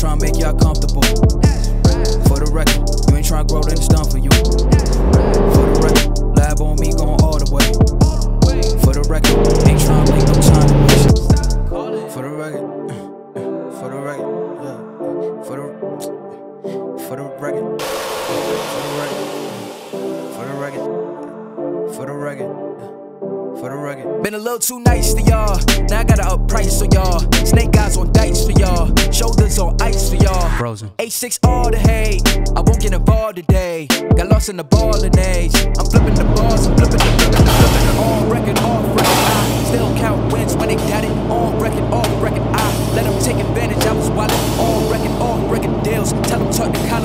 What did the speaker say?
trying to make y'all comfortable. For the record, you ain't trying to grow, then it's done for you. For the record, lab on me going all the way. For the record, ain't trying to make no time to waste. For the record, for the record. For the, for the record, for the record, for the record, for the record. For the record. Been a little too nice to y'all. Now I gotta up price for y'all. Snake Frozen. A6 all the hate. I won't get involved today. Got lost in the ballin' age. I'm flipping the balls, I'm flipping the flipping the flipping the on record, off record. I still count wins when they got it. On record, off record. I let them take advantage. I was wildin' on record, off record deals. Tell them tuck the collar